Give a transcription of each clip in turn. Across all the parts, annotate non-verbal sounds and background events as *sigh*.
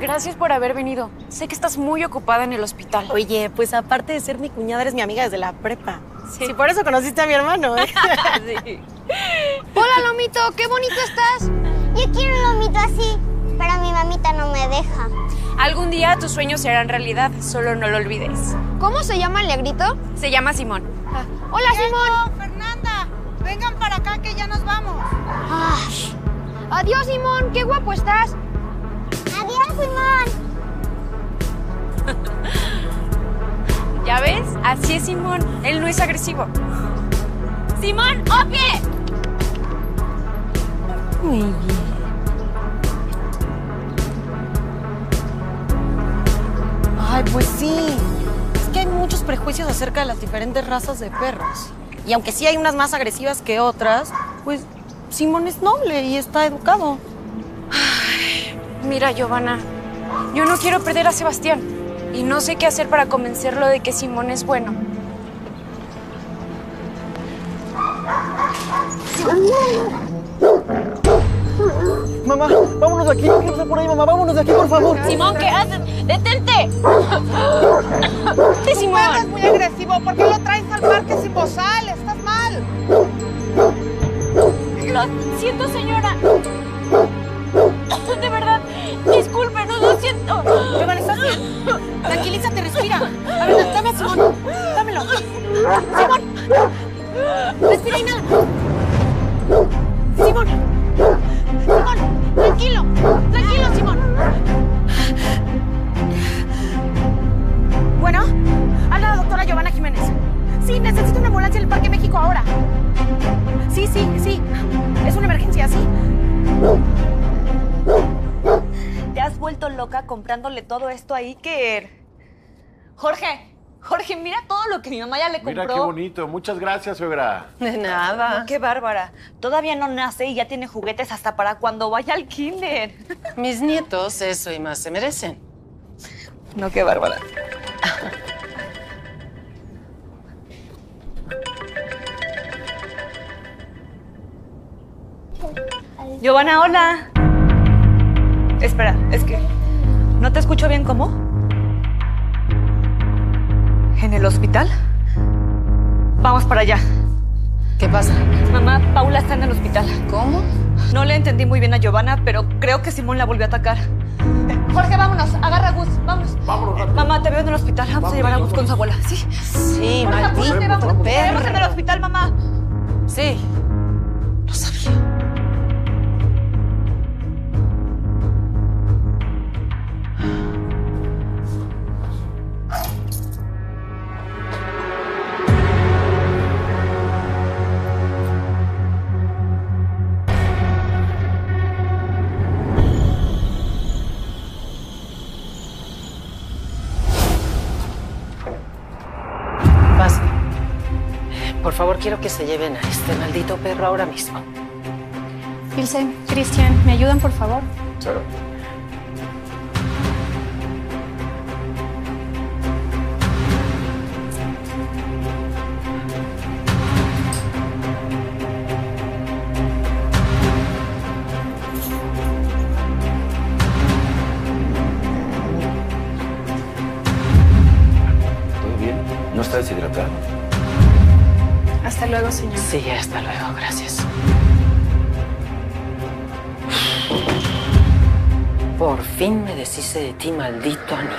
Gracias por haber venido. Sé que estás muy ocupada en el hospital. Oye, pues aparte de ser mi cuñada, eres mi amiga desde la prepa. Sí, por eso conociste a mi hermano. ¿eh? *laughs* sí. Hola, Lomito, qué bonito estás. Yo quiero un lomito así, pero mi mamita no me deja. Algún día tus sueños serán realidad, solo no lo olvides. ¿Cómo se llama el negrito? Se llama Simón. Hola, Simón. Fernanda, vengan para acá que ya nos vamos. Ay. Adiós, Simón, qué guapo estás. Adiós, Simón. *laughs* ¿Ya ves? Así es Simón. Él no es agresivo. ¡Simón, opie! Muy bien. Ay, pues sí. Es que hay muchos prejuicios acerca de las diferentes razas de perros. Y aunque sí hay unas más agresivas que otras, pues Simón es noble y está educado. Mira, Giovanna, yo no quiero perder a Sebastián y no sé qué hacer para convencerlo de que Simón es bueno. Mamá, vámonos de aquí. ¿Qué pasa por ahí, mamá? Vámonos de aquí, por favor. Simón, ¿qué haces? ¡Detente! ¡Sí, Simón! Eres muy agresivo. ¿Por qué lo traes al parque sin bozal? Estás mal. Lo siento, señora. De verdad, disculpe, no lo siento. Giovanna, ¿estás bien? Tranquilízate, respira. A ver, dame a Simón. Dámelo. Simón. Respira y nada. Jorge, Jorge, mira todo lo que mi mamá ya le compró. Mira qué bonito. Muchas gracias, suegra. De nada. No, qué bárbara. Todavía no nace y ya tiene juguetes hasta para cuando vaya al kinder. Mis nietos eso y más se merecen. No, qué bárbara. Giovanna, hola. Espera, es que no te escucho bien, ¿cómo? ¿En el hospital? Vamos para allá. ¿Qué pasa? Mamá, Paula está en el hospital. ¿Cómo? No le entendí muy bien a Giovanna, pero creo que Simón la volvió a atacar. Jorge, vámonos. Agarra a Gus. Vámonos. Vámonos rápido. Mamá, te veo en el hospital. Vamos, a llevar a Gus con su abuela. Sí. Sí, Jorge, apúrate, maldito vamos. Te vemos en el hospital, mamá. Sí, quiero que se lleven a este maldito perro ahora mismo. Ilse, Cristian, ¿me ayudan, por favor? Sara. ¿Todo bien? ¿No está deshidratado? Hasta luego, señor. Sí, hasta luego, gracias. Por fin me deshice de ti, maldito animal.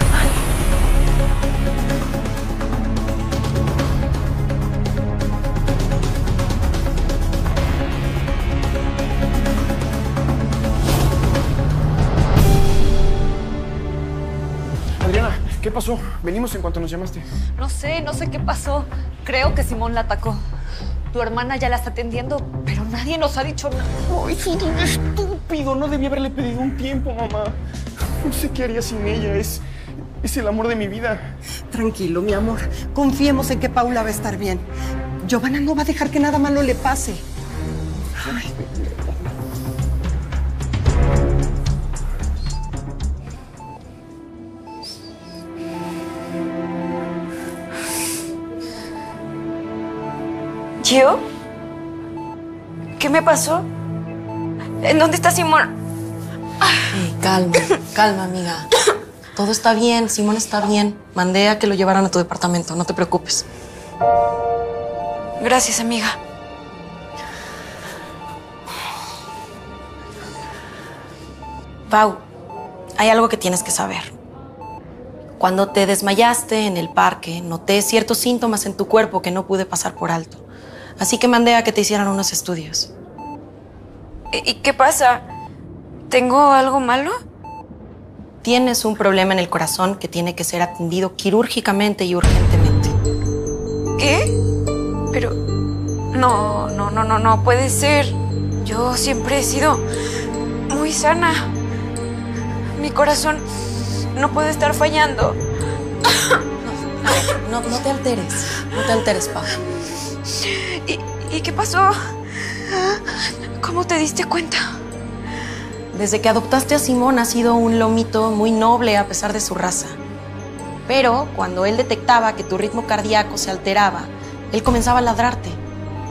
Adriana, ¿qué pasó? Venimos en cuanto nos llamaste. No sé, no sé qué pasó. Creo que Simón la atacó. Tu hermana ya la está atendiendo, pero nadie nos ha dicho nada. ¡Ay, soy un estúpido! No debí haberle pedido un tiempo, mamá. No sé qué haría sin ella. Es, es el amor de mi vida. Tranquilo, mi amor. Confiemos en que Paula va a estar bien. Giovanna no va a dejar que nada malo le pase. ¿Yo? ¿Qué me pasó? ¿En dónde está Simón? Calma, calma, amiga. Todo está bien, Simón está bien. Mandé a que lo llevaran a tu departamento, no te preocupes. Gracias, amiga. Pau, hay algo que tienes que saber. Cuando te desmayaste en el parque, noté ciertos síntomas en tu cuerpo que no pude pasar por alto. Así que mandé a que te hicieran unos estudios. ¿Y qué pasa? ¿Tengo algo malo? Tienes un problema en el corazón que tiene que ser atendido quirúrgicamente y urgentemente. ¿Qué? Pero... No, no, no, no, no puede ser. Yo siempre he sido muy sana. Mi corazón no puede estar fallando. *coughs* No, no te alteres. No te alteres, Pau. ¿Y, ¿Y qué pasó? ¿Cómo te diste cuenta? Desde que adoptaste a Simón ha sido un lomito muy noble a pesar de su raza. Pero cuando él detectaba que tu ritmo cardíaco se alteraba, él comenzaba a ladrarte.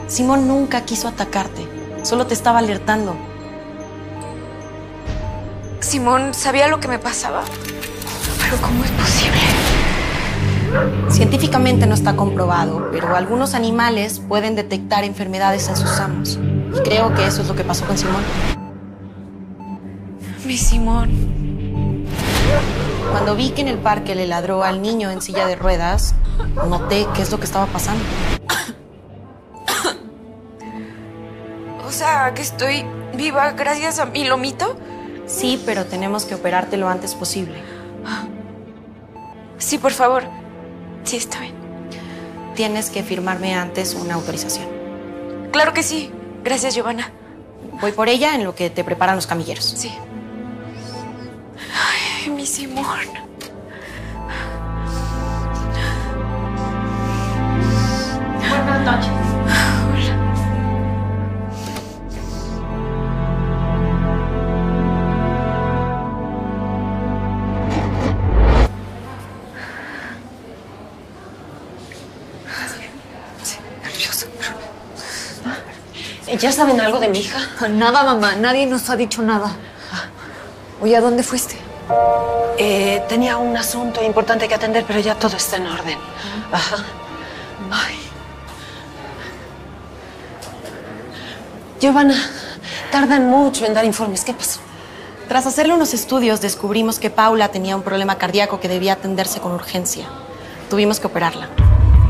Simón nunca quiso atacarte, solo te estaba alertando. Simón sabía lo que me pasaba. Pero ¿cómo es posible? Científicamente no está comprobado, pero algunos animales pueden detectar enfermedades en sus amos. Y creo que eso es lo que pasó con Simón. Mi Simón. Cuando vi que en el parque le ladró al niño en silla de ruedas, noté qué es lo que estaba pasando. O sea, que estoy viva gracias a mi lomito. Sí, pero tenemos que operarte lo antes posible. Sí, por favor. Sí, está bien. Tienes que firmarme antes una autorización. Claro que sí. Gracias, Giovanna. Voy por ella en lo que te preparan los camilleros. Sí. Ay, mi Simón. Buenas noches. ¿Ya saben algo de mi hija? Nada, mamá. Nadie nos ha dicho nada. Oye, ¿a dónde fuiste? Eh, tenía un asunto importante que atender, pero ya todo está en orden. Ajá. Ay. Giovanna, tardan mucho en dar informes. ¿Qué pasó? Tras hacerle unos estudios, descubrimos que Paula tenía un problema cardíaco que debía atenderse con urgencia. Tuvimos que operarla.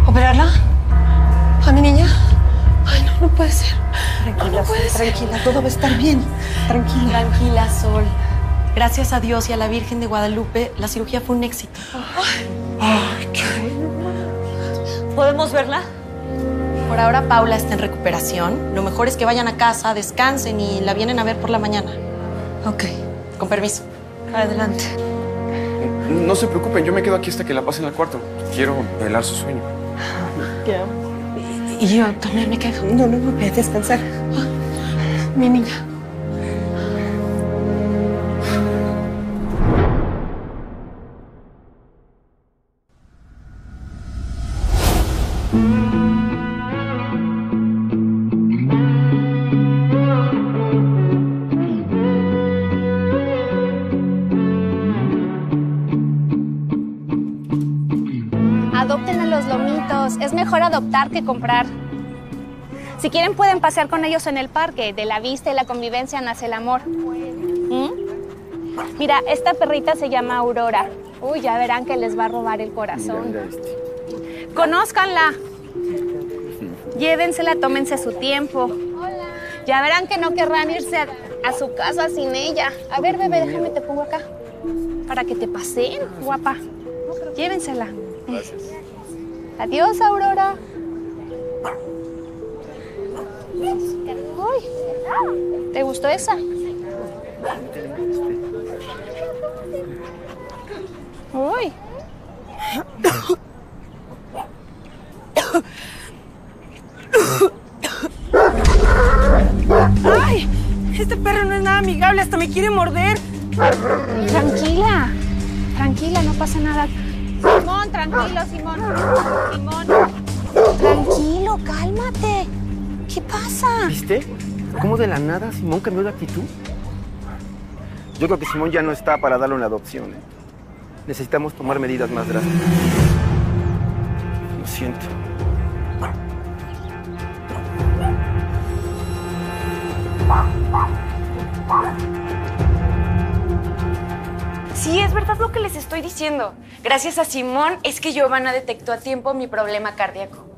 ¿Operarla? ¿A mi niña? Ay, no, puede ser. Tranquila, No puede Sol, ser. tranquila, todo va a estar bien. Tranquila. Tranquila, Sol. Gracias a Dios y a la Virgen de Guadalupe, la cirugía fue un éxito. ¿Podemos verla? Por ahora Paula está en recuperación. Lo mejor es que vayan a casa, descansen y la vienen a ver por la mañana. Ok. Con permiso. Adelante. No se preocupen, yo me quedo aquí hasta que la pasen al cuarto. Quiero velar su sueño. Y yo también me quedo. No, no, no, ve a descansar. Mi niña. Que comprar. Si quieren pueden pasear con ellos en el parque. De la vista y la convivencia nace el amor. ¿Mm? Mira, esta perrita se llama Aurora. Uy, ya verán que les va a robar el corazón. Conózcanla. Llévensela, tómense su tiempo. Ya verán que no querrán irse a, a su casa sin ella. A ver, bebé, déjame te pongo acá. Para que te pasen, guapa. Llévensela. Adiós, Aurora. Uy, ¿te gustó esa? Uy. ¡Ay! Este perro no es nada amigable, hasta me quiere morder. Tranquila, tranquila, no pasa nada. Simón, tranquilo, Simón. Simón. Tranquilo, cálmate. ¿Qué pasa? ¿Viste? ¿Cómo de la nada Simón cambió de actitud? Yo creo que Simón ya no está para darle una adopción. ¿eh? Necesitamos tomar medidas más drásticas. Lo siento. Sí, es verdad lo que les estoy diciendo. Gracias a Simón es que Giovanna detectó a tiempo mi problema cardíaco.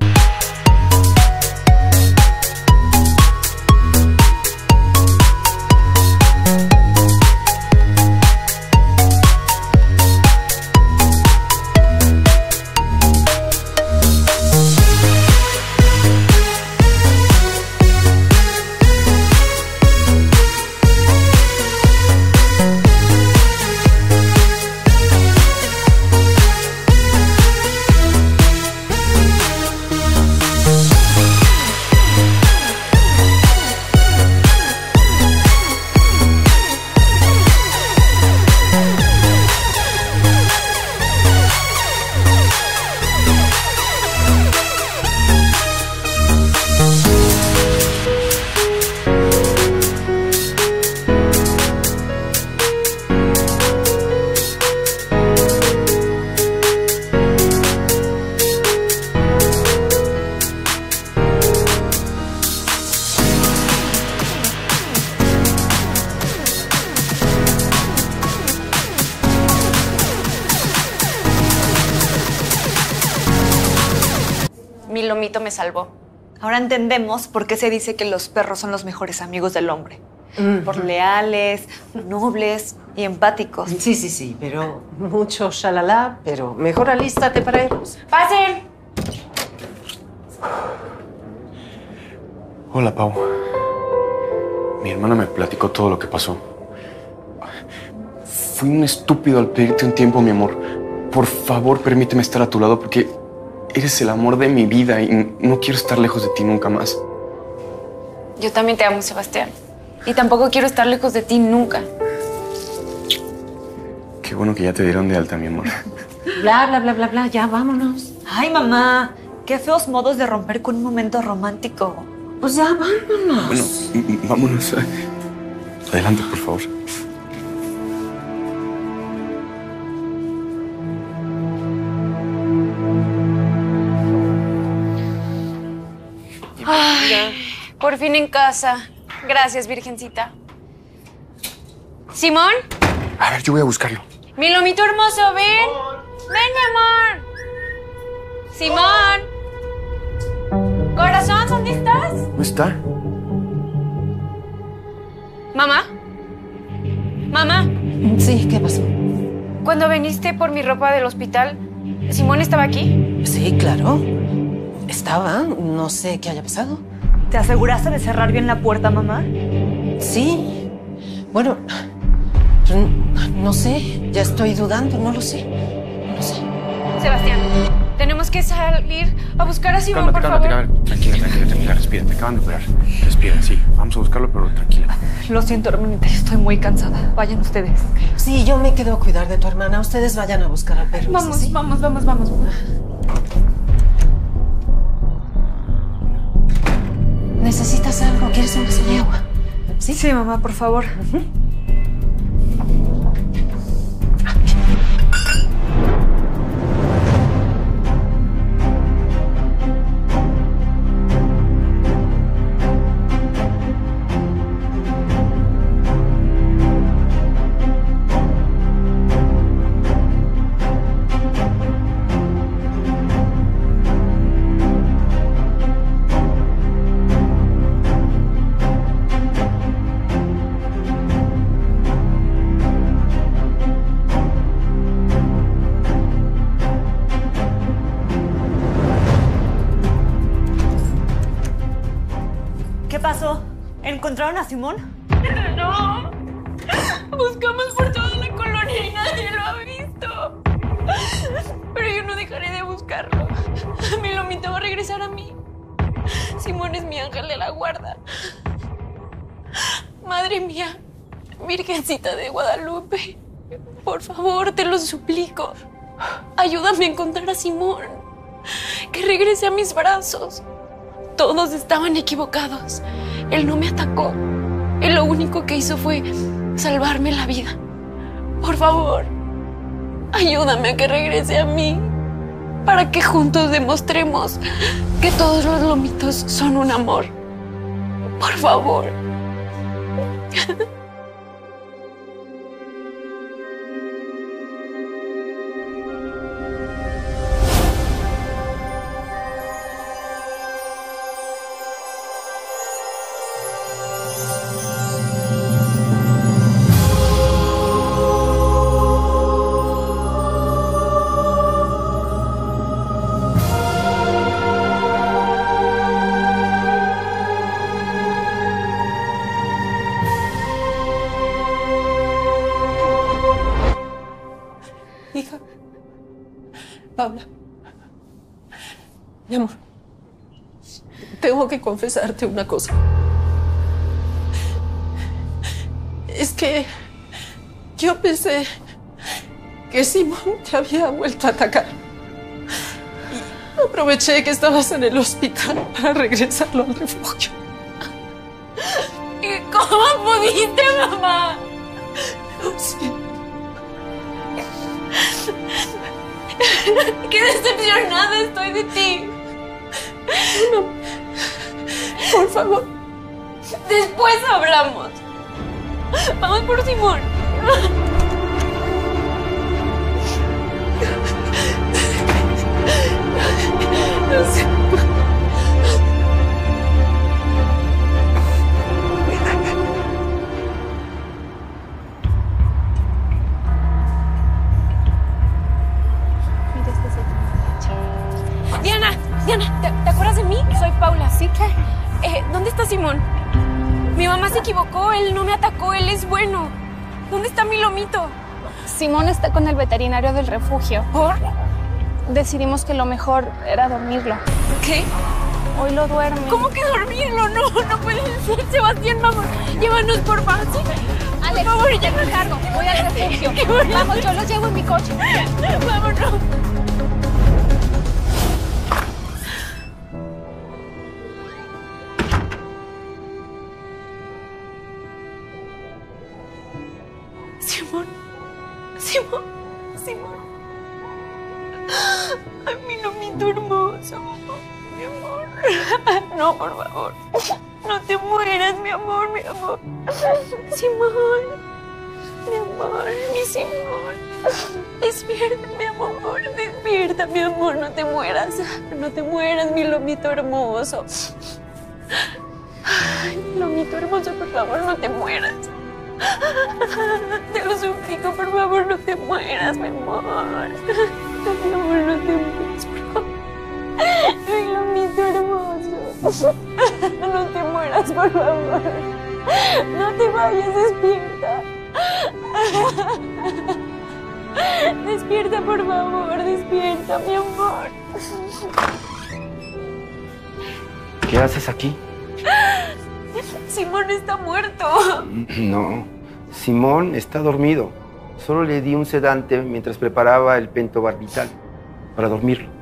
Salvó. Ahora entendemos por qué se dice que los perros son los mejores amigos del hombre. Por leales, nobles y empáticos. Sí, sí, sí, pero mucho shalala, pero mejor alístate para irnos. ¡Pasen! Hola, Pau. Mi hermana me platicó todo lo que pasó. Fui un estúpido al pedirte un tiempo, mi amor. Por favor, permíteme estar a tu lado porque eres el amor de mi vida y no quiero estar lejos de ti nunca más. Yo también te amo, Sebastián. Y tampoco quiero estar lejos de ti nunca. Qué bueno que ya te dieron de alta, mi amor. *laughs* Bla, bla, bla, bla, bla, ya vámonos. Ay, mamá, qué feos modos de romper con un momento romántico. Pues ya vámonos. Bueno, vámonos. Adelante, por favor. Por fin en casa. Gracias, Virgencita. Simón, A ver, yo voy a buscarlo. mi lomito hermoso, ven. Ven, mi amor. Simón. Corazón, ¿dónde estás? ¿No está? Mamá. Mamá, Sí, ¿qué pasó? cuando viniste por mi ropa del hospital, ¿Simón estaba aquí? Sí, claro. Estaba, no sé qué haya pasado. ¿Te aseguraste de cerrar bien la puerta, mamá? Sí. Bueno, no sé, ya estoy dudando, no lo sé. No lo sé. Sebastián, tenemos que salir a buscar a Simón, Cálmate, por cálmate, favor. cálmate. Tranquila, tranquila, tranquila. Respira, te acaban de operar. Respira, sí. Vamos a buscarlo, pero tranquila. Lo siento, hermanita, estoy muy cansada. Vayan ustedes. Sí, yo me quedo a cuidar de tu hermana. Ustedes vayan a buscar al perro. ¿es Vamos, así? vamos, vamos, vamos. ¿Necesitas algo? ¿Quieres un vaso de agua? Sí, sí, mamá, por favor. ¿Qué ¿Encontraron a Simón? *laughs* No. Buscamos por toda la colonia y nadie lo ha visto. Pero yo no dejaré de buscarlo. Mi lomito va a regresar a mí. Simón es mi ángel de la guarda. Madre mía, Virgencita de Guadalupe, por favor, te lo suplico. Ayúdame a encontrar a Simón. Que regrese a mis brazos. Todos estaban equivocados. Él no me atacó. Él lo único que hizo fue salvarme la vida. Por favor, ayúdame a que regrese a mí. Para que juntos demostremos que todos los lomitos son un amor. Por favor. *laughs* Paula. Mi amor. Tengo que confesarte una cosa. Es que yo pensé que Simón te había vuelto a atacar. Y aproveché que estabas en el hospital para regresarlo al refugio. ¿Y cómo pudiste, mamá? Lo siento. *laughs* Qué decepcionada estoy de ti. No. Por favor. Después hablamos. Vamos por Simón. Simón está con el veterinario del refugio. ¿Por? Decidimos que lo mejor era dormirlo. ¿Qué? Hoy lo duerme. ¿Cómo que dormirlo? No, no puede ser. Sebastián, vamos. Llévanos por favor. Alex, por favor, ya me encargo. Voy al refugio. Vamos, yo lo llevo en mi coche. Vámonos. Por favor. No te mueras, mi amor, mi amor. Simón, mi amor, mi Simón. Despierta, mi amor, despierta, mi amor, no te mueras. No te mueras, mi lomito hermoso. Ay, mi lomito hermoso, por favor, no te mueras. Te lo suplico, por favor, no te mueras, mi amor. Mi amor, no te mueras, No te mueras, por favor. No te vayas, despierta. Despierta, por favor, despierta, mi amor. ¿Qué haces aquí? Simón está muerto. No, Simón está dormido. Solo le di un sedante mientras preparaba el pentobarbital para dormirlo.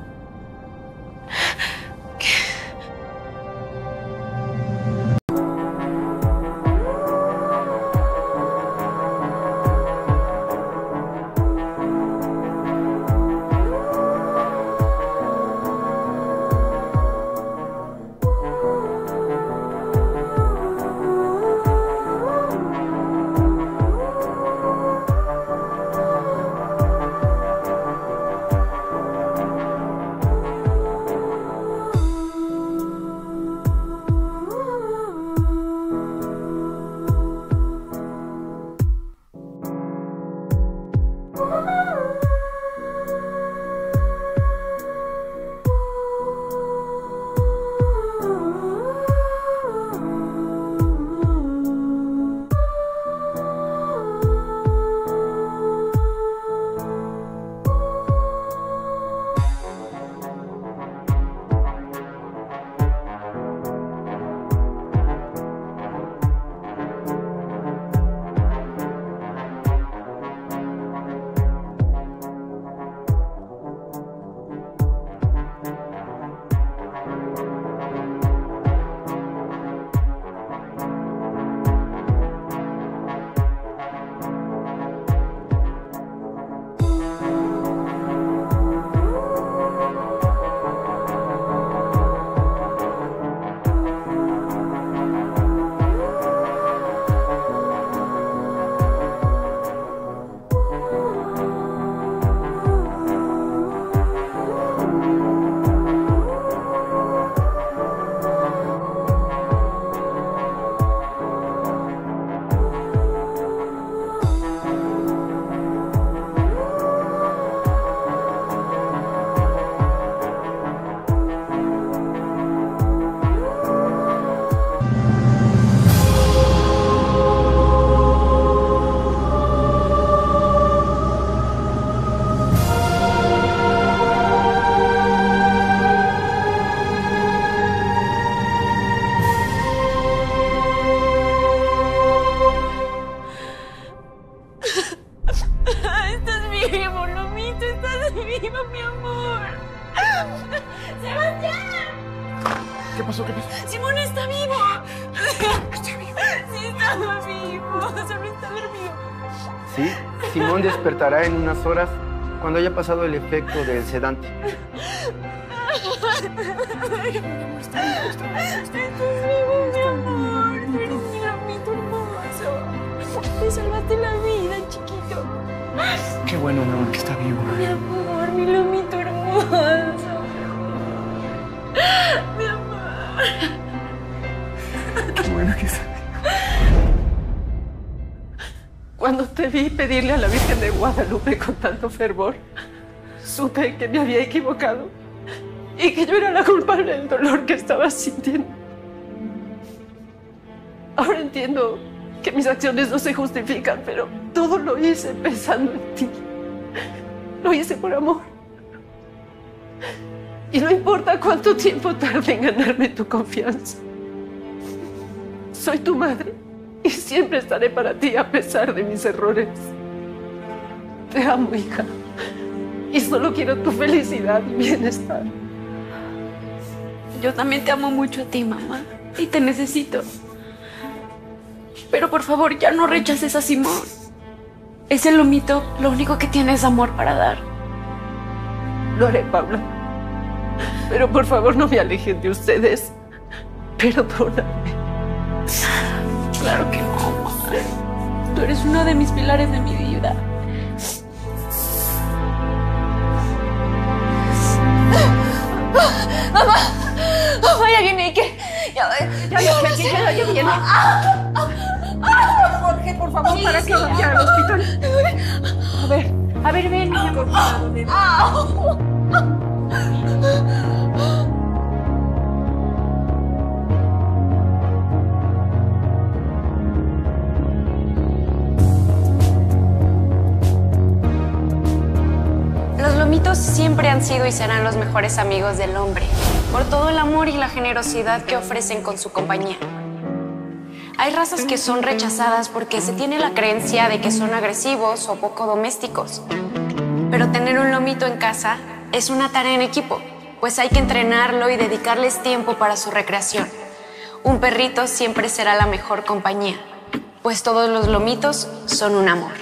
Mi amor. ¡Sebastián! ¿Qué pasó? ¿Qué pasó? ¡Simón está vivo! ¿Está vivo? Sí, está vivo. Solo está dormido. Sí, Simón despertará en unas horas cuando haya pasado el efecto del sedante. Estás vivo, mi Qué bueno, mi amor, que está vivo. Mi amor, mi lomito hermoso. Mi amor. Qué bueno que está Cuando te vi pedirle a la Virgen de Guadalupe con tanto fervor, supe que me había equivocado y que yo era la culpable del dolor que estaba sintiendo. Ahora entiendo que mis acciones no se justifican, pero todo lo hice pensando en ti. Lo hice por amor. Y no importa cuánto tiempo tarde en ganarme tu confianza. Soy tu madre y siempre estaré para ti a pesar de mis errores. Te amo, hija. Y solo quiero tu felicidad y bienestar. Yo también te amo mucho a ti, mamá. Y te necesito. Pero por favor, ya no rechaces a Simón. Ese lomito lo único que tiene es amor para dar. Lo haré, Paula. Pero por favor no me alejen de ustedes. Perdóname. Claro que no, mamá. Tú eres uno de mis pilares de mi vida. ¡Mamá! ¡Mamá, ya viene Iker! Ya, ya, ya, ya, ya, ya viene. Jorge, por favor, ¿para qué vaya al hospital? A ver, a ver, ven, mi amor. ven. Los lomitos siempre han sido y serán los mejores amigos del hombre, por todo el amor y la generosidad que ofrecen con su compañía. Hay razas que son rechazadas porque se tiene la creencia de que son agresivos o poco domésticos. Pero tener un lomito en casa es una tarea en equipo, pues hay que entrenarlo y dedicarles tiempo para su recreación. Un perrito siempre será la mejor compañía, pues todos los lomitos son un amor.